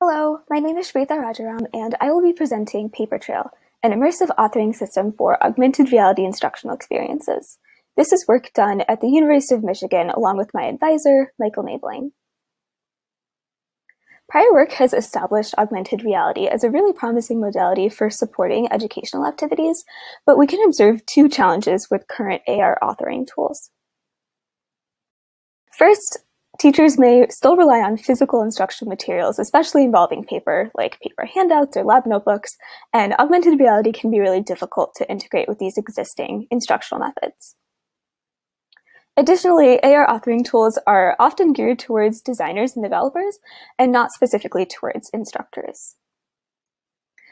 Hello, my name is Shwetha Rajaram, and I will be presenting Papertrail, an immersive authoring system for augmented reality instructional experiences. This is work done at the University of Michigan along with my advisor, Michael Nebeling. Prior work has established augmented reality as a really promising modality for supporting educational activities, but we can observe two challenges with current AR authoring tools. First, Teachers may still rely on physical instructional materials, especially involving paper, like paper handouts or lab notebooks, and augmented reality can be really difficult to integrate with these existing instructional methods. Additionally, AR authoring tools are often geared towards designers and developers, and not specifically towards instructors.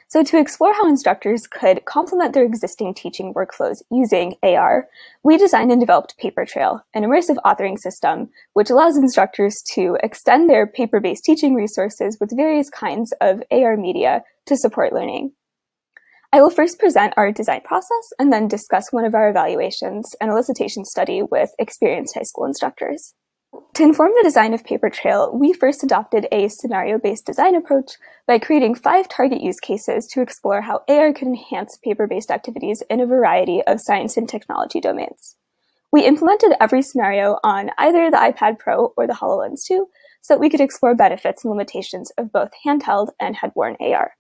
So to explore how instructors could complement their existing teaching workflows using AR, we designed and developed Papertrail, an immersive authoring system which allows instructors to extend their paper-based teaching resources with various kinds of AR media to support learning. I will first present our design process and then discuss one of our evaluations, an elicitation study with experienced high school instructors. To inform the design of Papertrail, we first adopted a scenario-based design approach by creating five target use cases to explore how AR could enhance paper-based activities in a variety of science and technology domains. We implemented every scenario on either the iPad Pro or the HoloLens 2 so that we could explore benefits and limitations of both handheld and head-worn AR.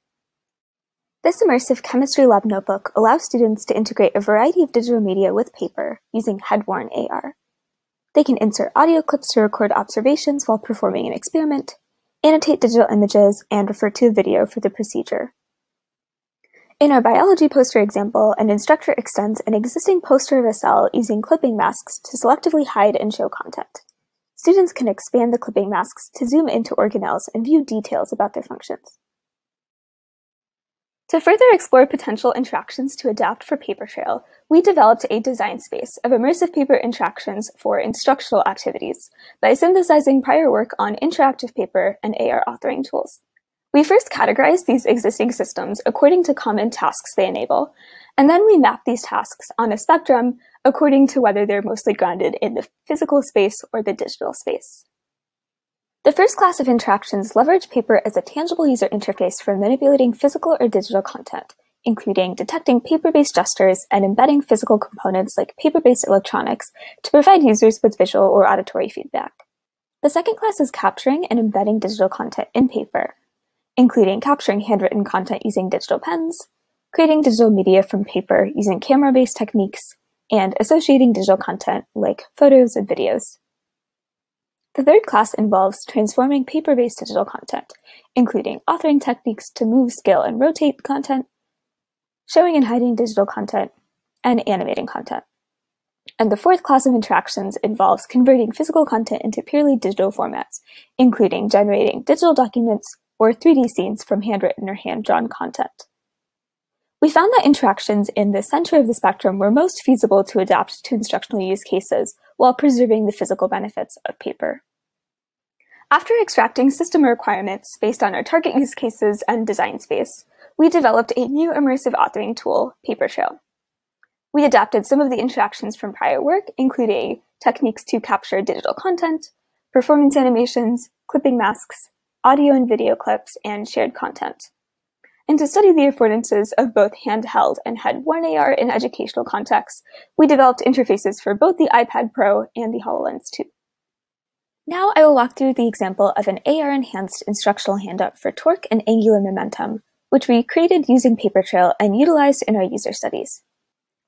This immersive chemistry lab notebook allows students to integrate a variety of digital media with paper using head-worn AR. They can insert audio clips to record observations while performing an experiment, annotate digital images, and refer to a video for the procedure. In our biology poster example, an instructor extends an existing poster of a cell using clipping masks to selectively hide and show content. Students can expand the clipping masks to zoom into organelles and view details about their functions. To further explore potential interactions to adapt for Papertrail, we developed a design space of immersive paper interactions for instructional activities by synthesizing prior work on interactive paper and AR authoring tools. We first categorized these existing systems according to common tasks they enable, and then we map these tasks on a spectrum according to whether they're mostly grounded in the physical space or the digital space. The first class of interactions leverage paper as a tangible user interface for manipulating physical or digital content, including detecting paper-based gestures and embedding physical components like paper-based electronics to provide users with visual or auditory feedback. The second class is capturing and embedding digital content in paper, including capturing handwritten content using digital pens, creating digital media from paper using camera-based techniques, and associating digital content like photos and videos. The third class involves transforming paper-based digital content, including authoring techniques to move, scale, and rotate content, showing and hiding digital content, and animating content. And the fourth class of interactions involves converting physical content into purely digital formats, including generating digital documents or 3D scenes from handwritten or hand-drawn content. We found that interactions in the center of the spectrum were most feasible to adapt to instructional use cases while preserving the physical benefits of paper. After extracting system requirements based on our target use cases and design space, we developed a new immersive authoring tool, Papertrail. We adapted some of the interactions from prior work, including techniques to capture digital content, performance animations, clipping masks, audio and video clips, and shared content. And to study the affordances of both handheld and head-worn AR in educational contexts, we developed interfaces for both the iPad Pro and the HoloLens 2. Now I will walk through the example of an AR-enhanced instructional handout for torque and angular momentum, which we created using Papertrail and utilized in our user studies.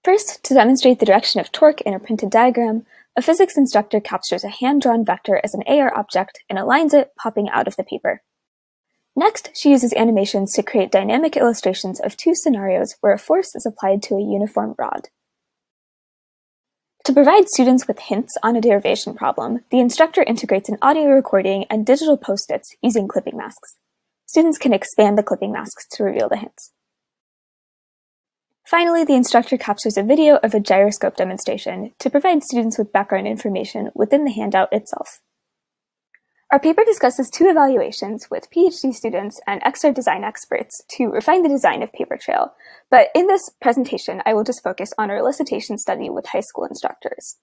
First, to demonstrate the direction of torque in a printed diagram, a physics instructor captures a hand-drawn vector as an AR object and aligns it, popping out of the paper. Next, she uses animations to create dynamic illustrations of two scenarios where a force is applied to a uniform rod. To provide students with hints on a derivation problem, the instructor integrates an audio recording and digital post-its using clipping masks. Students can expand the clipping masks to reveal the hints. Finally, the instructor captures a video of a gyroscope demonstration to provide students with background information within the handout itself. Our paper discusses two evaluations with PhD students and XR design experts to refine the design of Paper Trail, but in this presentation, I will just focus on our elicitation study with high school instructors.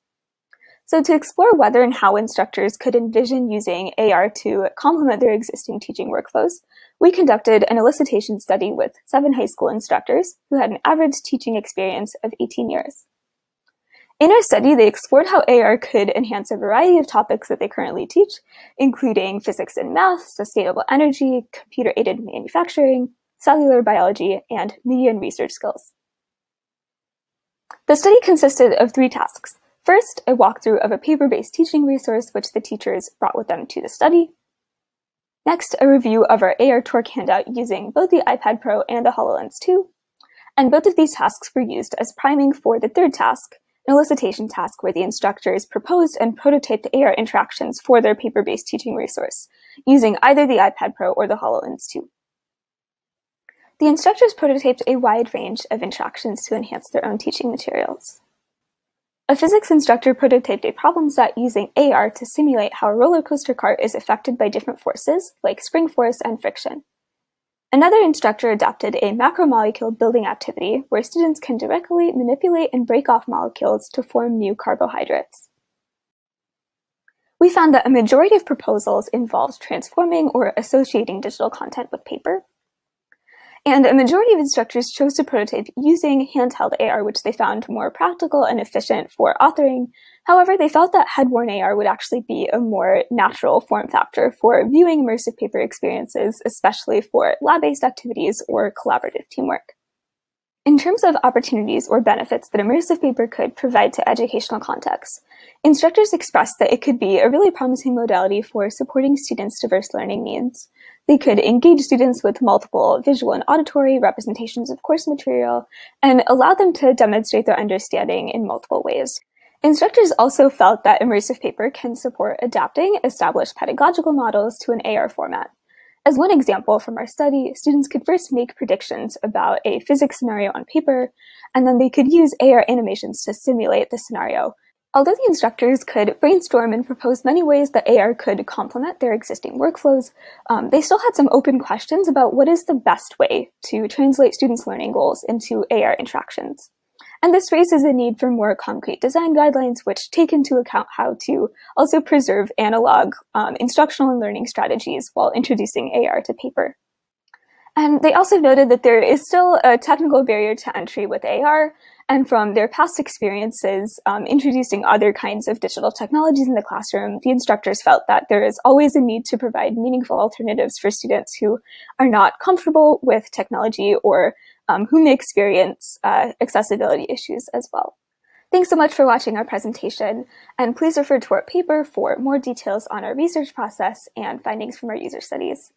So to explore whether and how instructors could envision using AR to complement their existing teaching workflows, we conducted an elicitation study with seven high school instructors who had an average teaching experience of 18 years. In our study, they explored how AR could enhance a variety of topics that they currently teach, including physics and math, sustainable energy, computer-aided manufacturing, cellular biology, and media and research skills. The study consisted of three tasks. First, a walkthrough of a paper-based teaching resource which the teachers brought with them to the study. Next, a review of our AR Torque handout using both the iPad Pro and the HoloLens 2. And both of these tasks were used as priming for the third task, an elicitation task where the instructors proposed and prototyped AR interactions for their paper-based teaching resource, using either the iPad Pro or the HoloLens 2. The instructors prototyped a wide range of interactions to enhance their own teaching materials. A physics instructor prototyped a problem set using AR to simulate how a roller coaster cart is affected by different forces, like spring force and friction. Another instructor adopted a macromolecule building activity where students can directly manipulate and break off molecules to form new carbohydrates. We found that a majority of proposals involved transforming or associating digital content with paper, and a majority of instructors chose to prototype using handheld AR, which they found more practical and efficient for authoring. However, they felt that head-worn AR would actually be a more natural form factor for viewing immersive paper experiences, especially for lab-based activities or collaborative teamwork. In terms of opportunities or benefits that immersive paper could provide to educational contexts, instructors expressed that it could be a really promising modality for supporting students' diverse learning needs. They could engage students with multiple visual and auditory representations of course material and allow them to demonstrate their understanding in multiple ways. Instructors also felt that immersive paper can support adapting established pedagogical models to an AR format. As one example from our study, students could first make predictions about a physics scenario on paper, and then they could use AR animations to simulate the scenario. Although the instructors could brainstorm and propose many ways that AR could complement their existing workflows, um, they still had some open questions about what is the best way to translate students' learning goals into AR interactions. And this raises a need for more concrete design guidelines, which take into account how to also preserve analog um, instructional and learning strategies while introducing AR to paper. And they also noted that there is still a technical barrier to entry with AR, and from their past experiences um, introducing other kinds of digital technologies in the classroom, the instructors felt that there is always a need to provide meaningful alternatives for students who are not comfortable with technology or um, who may experience uh, accessibility issues as well. Thanks so much for watching our presentation, and please refer to our paper for more details on our research process and findings from our user studies.